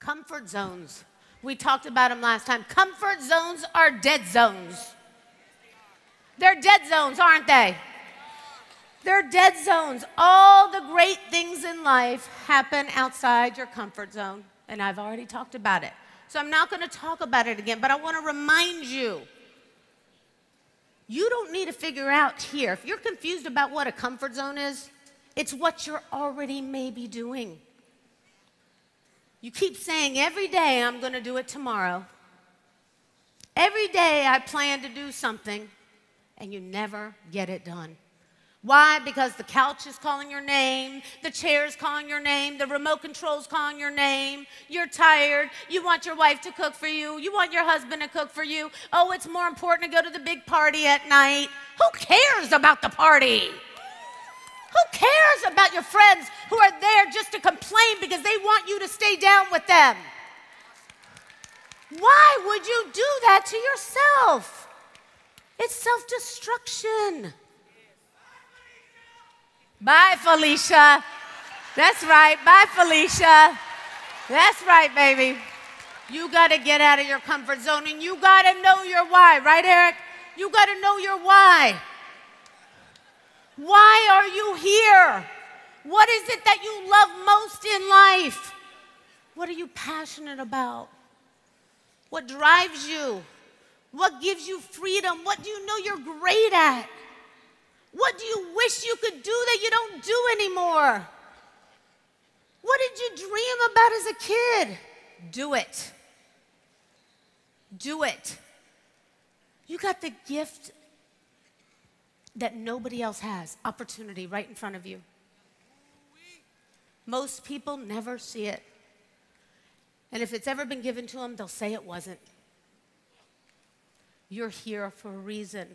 Comfort zones. We talked about them last time. Comfort zones are dead zones. They're dead zones, aren't they? They're dead zones. All the great things in life happen outside your comfort zone. And I've already talked about it. So I'm not going to talk about it again, but I want to remind you you don't need to figure out here. If you're confused about what a comfort zone is, it's what you're already maybe doing. You keep saying, every day I'm going to do it tomorrow. Every day I plan to do something, and you never get it done. Why? Because the couch is calling your name, the chair is calling your name, the remote control is calling your name. You're tired. You want your wife to cook for you. You want your husband to cook for you. Oh, it's more important to go to the big party at night. Who cares about the party? Who cares about your friends who are there just to complain because they want you to stay down with them? Why would you do that to yourself? It's self destruction. Bye, Felicia. That's right. Bye, Felicia. That's right, baby. You got to get out of your comfort zone and you got to know your why, right, Eric? You got to know your why. Why are you here? What is it that you love most in life? What are you passionate about? What drives you? What gives you freedom? What do you know you're great at? What do you wish you could do that you don't do anymore? What did you dream about as a kid? Do it. Do it. You got the gift that nobody else has opportunity right in front of you. Most people never see it. And if it's ever been given to them, they'll say it wasn't. You're here for a reason.